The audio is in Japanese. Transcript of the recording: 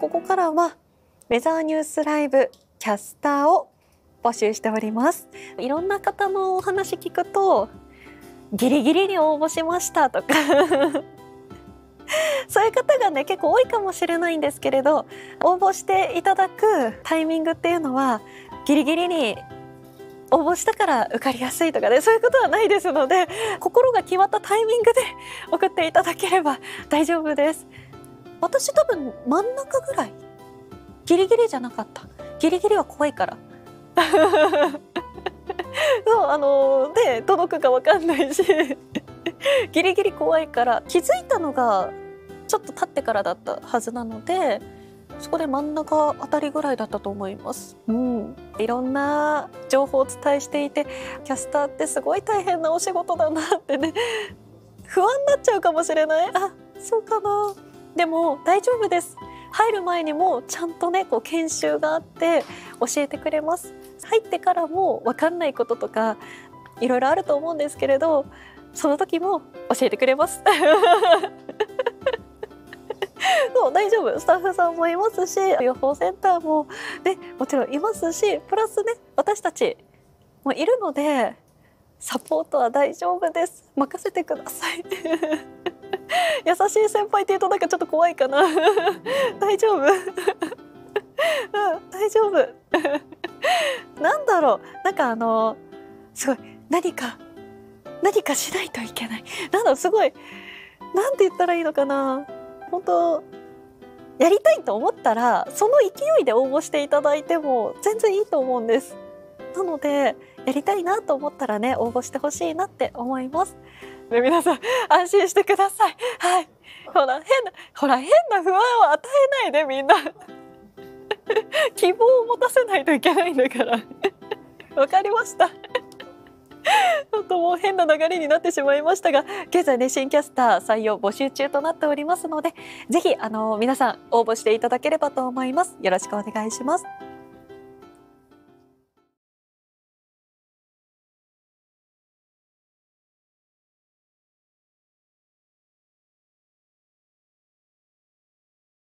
ここからはウェザーニュースライブキャスターを募集しております。いろんな方のお話聞くとギリギリに応募しましたとか。そういう方がね結構多いかもしれないんですけれど応募していただくタイミングっていうのはギリギリに応募したから受かりやすいとかねそういうことはないですので心が決まったタイミングで送っていただければ大丈夫です。私多分真ん中ぐらい。ギリギリじゃなかった。ギリギリは怖いから。そ うあので届くか分かんないし。ギリギリ怖いから。気づいたのがちょっと経ってからだったはずなのでそこで真ん中あたりぐらいだったと思います。うん、いろんな情報をお伝えしていてキャスターってすごい大変なお仕事だなってね。不安になっちゃうかもしれない。あそうかなでも大丈夫です。入る前にもちゃんとねこう研修があって教えてくれます。入ってからも分かんないこととかいろいろあると思うんですけれどその時も教えてくれます。そう大丈夫。スタッフさんもいますし予報センターも、ね、もちろんいますしプラスね私たちもいるのでサポートは大丈夫です。任せてください。優しい先輩って言うとなんかちょっと怖いかな。大丈夫？うん大丈夫。なんだろう。なんかあのすごい何か何かしないといけない。なんだろうすごいなんて言ったらいいのかな。本当やりたいと思ったらその勢いで応募していただいても全然いいと思うんです。なのでやりたいなと思ったらね応募してほしいなって思いますで皆さん安心してください。はい。ほら変なほら変な不安を与えないでみんな。希望を持たせないといけないんだから。わかりました。ちょっともう変な流れになってしまいましたが現在ね新キャスター採用募集中となっておりますのでぜひあの皆さん応募していただければと思います。よろしくお願いします。